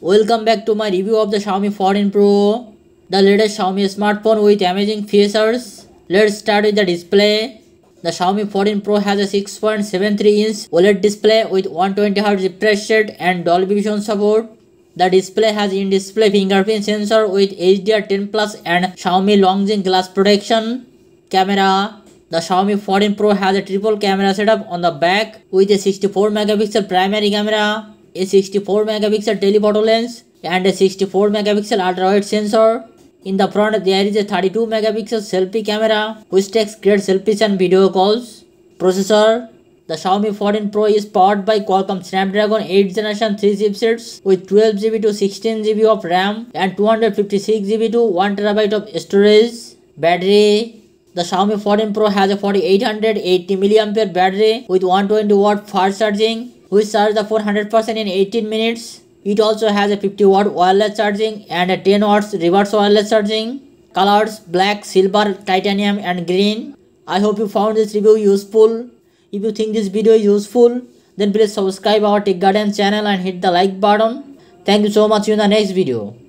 Welcome back to my review of the Xiaomi 14 Pro, the latest Xiaomi smartphone with amazing features. Let's start with the display. The Xiaomi 14 Pro has a 6.73 inch OLED display with 120Hz refresh rate and Dolby Vision support. The display has in-display fingerprint sensor with HDR10 Plus and Xiaomi Longjing glass protection. Camera The Xiaomi 14 Pro has a triple camera setup on the back with a 64 megapixel primary camera a 64 megapixel telephoto lens and a 64 megapixel ultra wide sensor. In the front there is a 32 megapixel selfie camera which takes great selfies and video calls. Processor The Xiaomi 14 Pro is powered by Qualcomm Snapdragon 8 Generation 3 chipsets with 12GB to 16GB of RAM and 256GB to 1TB of storage. Battery the Xiaomi 14 Pro has a 4880 mAh battery with 120 watt fast charging which charges the phone 100% in 18 minutes. It also has a 50 watt wireless charging and a 10 watts reverse wireless charging. Colors black, silver, titanium and green. I hope you found this review useful. If you think this video is useful, then please subscribe our Tech Garden channel and hit the like button. Thank you so much in the next video.